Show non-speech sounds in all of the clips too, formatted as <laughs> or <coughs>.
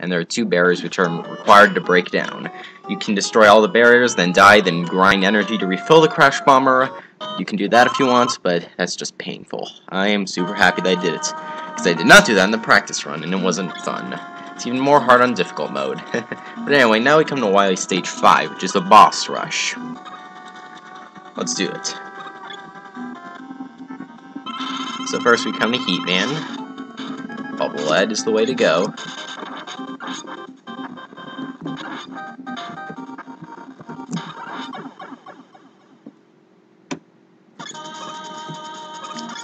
and there are two barriers which are required to break down. You can destroy all the barriers, then die, then grind energy to refill the Crash Bomber. You can do that if you want, but that's just painful. I am super happy that I did it, because I did not do that in the practice run, and it wasn't fun. It's even more hard on difficult mode. <laughs> but anyway, now we come to Wily Stage 5, which is the boss rush. Let's do it. So first we come to Heat Man. Bubble Lead is the way to go.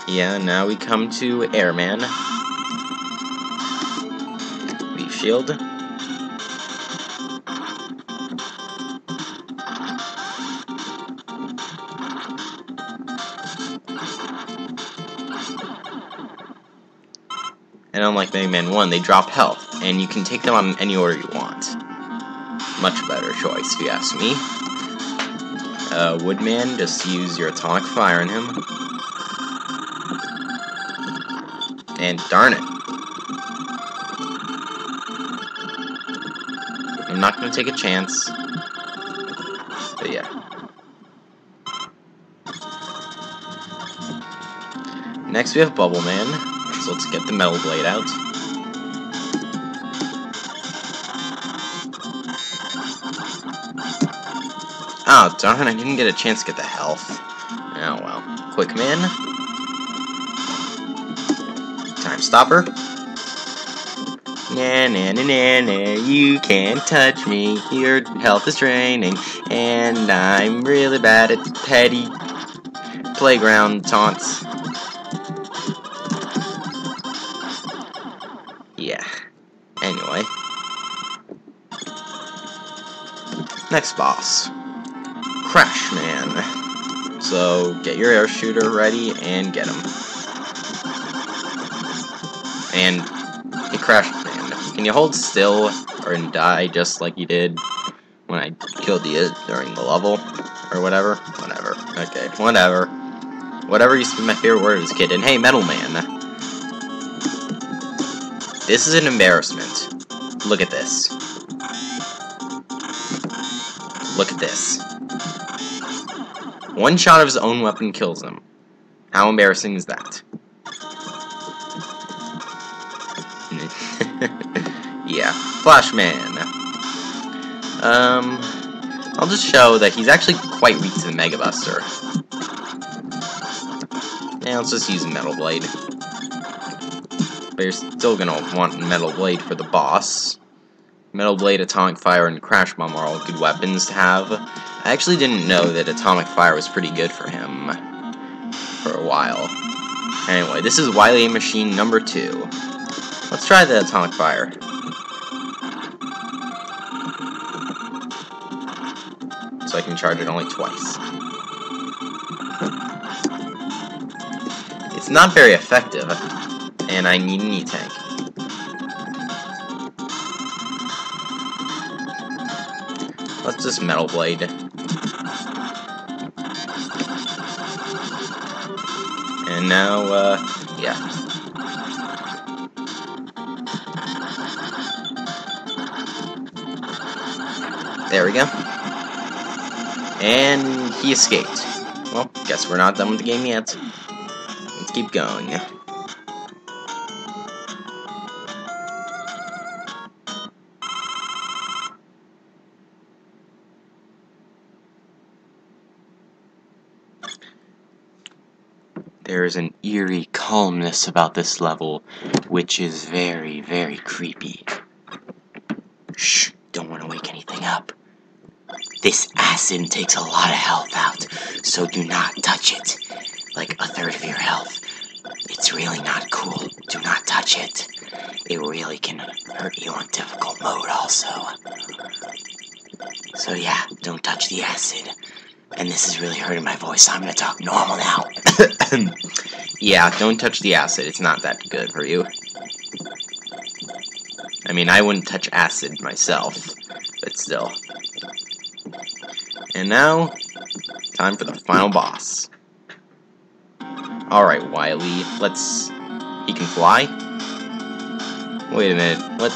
Yeah, now we come to Airman. Leaf Shield. And unlike Mega Man 1, they drop health, and you can take them on any order you want. Much better choice, if you ask me. Uh, Woodman, just use your Atomic Fire on him. And darn it. I'm not going to take a chance. But yeah. Next we have Bubble Man. So let's get the Metal Blade out. Oh, darn, I didn't get a chance to get the health. Oh well. Quick Man. Time Stopper. Nah, nah, nah, nah, nah, you can't touch me. Your health is draining, and I'm really bad at petty playground taunts. Yeah. Anyway. Next boss. Crash Man. So, get your air shooter ready and get him. And he crashed man. Can you hold still or die just like you did when I killed you during the level? Or whatever? Whatever. Okay, whatever. Whatever you be my favorite word kid. And hey, Metal Man. This is an embarrassment. Look at this. Look at this. One shot of his own weapon kills him. How embarrassing is that? <laughs> yeah, Flashman. Um, I'll just show that he's actually quite weak to the Mega Buster. Yeah, let's just use Metal Blade. But you're still gonna want Metal Blade for the boss. Metal Blade, Atomic Fire, and Crash Bomb are all good weapons to have. I actually didn't know that Atomic Fire was pretty good for him for a while. Anyway, this is Wily Machine number 2. Let's try the Atomic Fire. So I can charge it only twice. It's not very effective, and I need an E-Tank. Let's just Metal Blade. And now, uh, yeah. There we go. And he escaped. Well, guess we're not done with the game yet. Let's keep going. There is an eerie calmness about this level, which is very, very creepy. Shh, don't want to wake anything up. This acid takes a lot of health out, so do not touch it. Like a third of your health. It's really not cool. Do not touch it. It really can hurt you on difficult mode also. So yeah, don't touch the acid. And this is really hurting my voice, so I'm gonna talk normal now. <coughs> yeah, don't touch the acid. It's not that good for you. I mean, I wouldn't touch acid myself, but still. And now, time for the final boss. Alright, Wily, let's... He can fly? Wait a minute, what...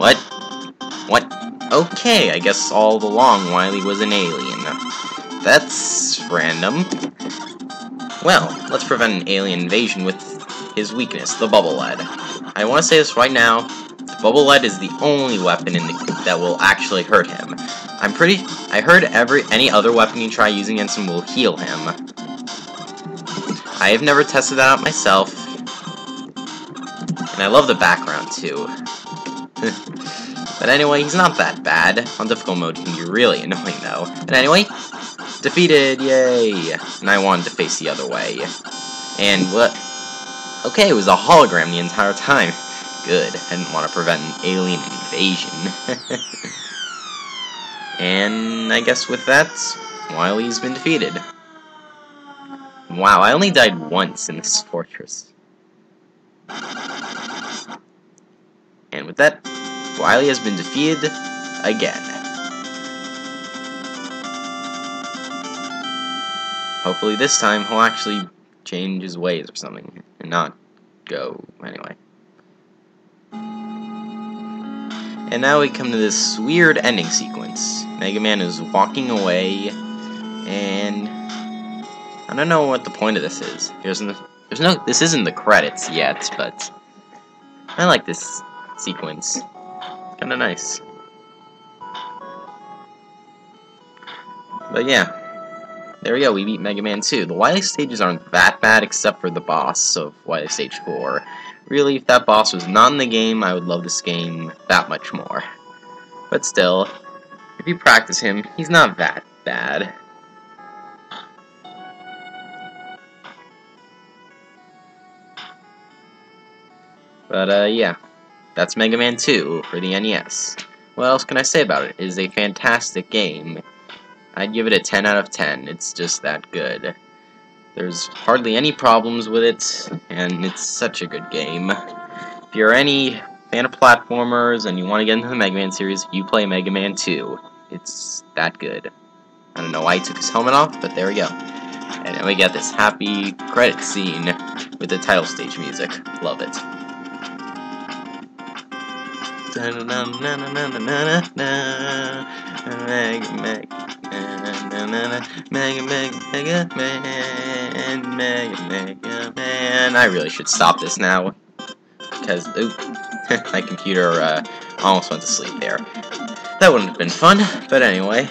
What? What? Okay, I guess all along Wily was an alien. That's random. Well, let's prevent an alien invasion with his weakness, the bubble lead. I want to say this right now, bubble lead is the only weapon in the, that will actually hurt him. I'm pretty... I heard every any other weapon you try using against him will heal him. I have never tested that out myself. And I love the background, too. <laughs> but anyway, he's not that bad. On difficult mode, he can be really annoying, though. And anyway, defeated, yay! And I wanted to face the other way. And what? Okay, it was a hologram the entire time. Good, I didn't want to prevent an alien invasion. <laughs> and I guess with that, Wily's been defeated. Wow, I only died once in this <laughs> fortress. And with that, Wily has been defeated again. Hopefully this time he'll actually change his ways or something, and not go anyway. And now we come to this weird ending sequence. Mega Man is walking away, and I don't know what the point of this is. There's no, there's no, this isn't the credits yet, but I like this sequence. Kind of nice. But yeah, there we go, we beat Mega Man 2. The Wily stages aren't that bad except for the boss of Wily Stage 4. Really, if that boss was not in the game, I would love this game that much more. But still, if you practice him, he's not that bad. But, uh, yeah. That's Mega Man 2 for the NES. What else can I say about it? It is a fantastic game. I'd give it a 10 out of 10. It's just that good. There's hardly any problems with it, and it's such a good game. If you're any fan of platformers and you want to get into the Mega Man series, you play Mega Man 2. It's that good. I don't know why he took his helmet off, but there we go. And then we get this happy credit scene with the title stage music. Love it. Mega, Mega, Mega, Mega Man, Mega, Mega Man. I really should stop this now. Because, <laughs> my computer uh, almost went to sleep there. That wouldn't have been fun, but anyway.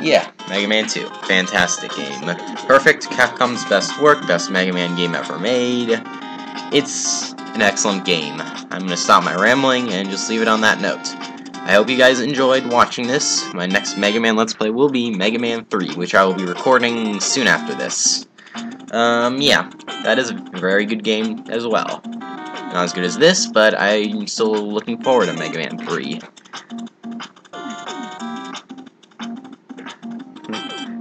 Yeah, Mega Man 2. Fantastic game. Perfect, Capcom's best work, best Mega Man game ever made. It's an excellent game. I'm going to stop my rambling and just leave it on that note. I hope you guys enjoyed watching this. My next Mega Man Let's Play will be Mega Man 3, which I will be recording soon after this. Um, yeah, that is a very good game as well. Not as good as this, but I'm still looking forward to Mega Man 3.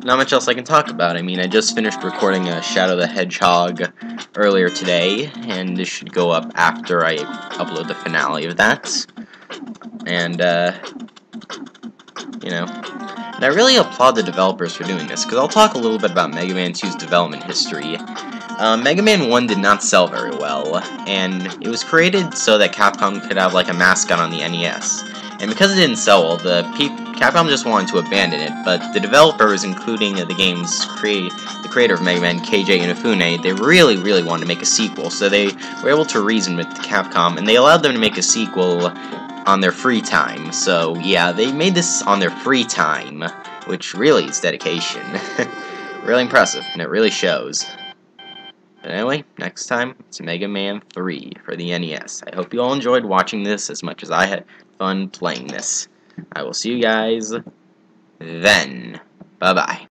Not much else I can talk about. I mean, I just finished recording a Shadow the Hedgehog earlier today, and this should go up after I upload the finale of that. And, uh, you know, and I really applaud the developers for doing this, because I'll talk a little bit about Mega Man 2's development history. Uh, Mega Man 1 did not sell very well, and it was created so that Capcom could have, like, a mascot on the NES. And because it didn't sell well, the Capcom just wanted to abandon it, but the developers, including the game's create the creator of Mega Man, Keiji Inafune, they really, really wanted to make a sequel, so they were able to reason with Capcom, and they allowed them to make a sequel on their free time. So, yeah, they made this on their free time, which really is dedication. <laughs> really impressive, and it really shows. But anyway, next time, it's Mega Man 3 for the NES. I hope you all enjoyed watching this as much as I had fun playing this. I will see you guys then. Bye-bye.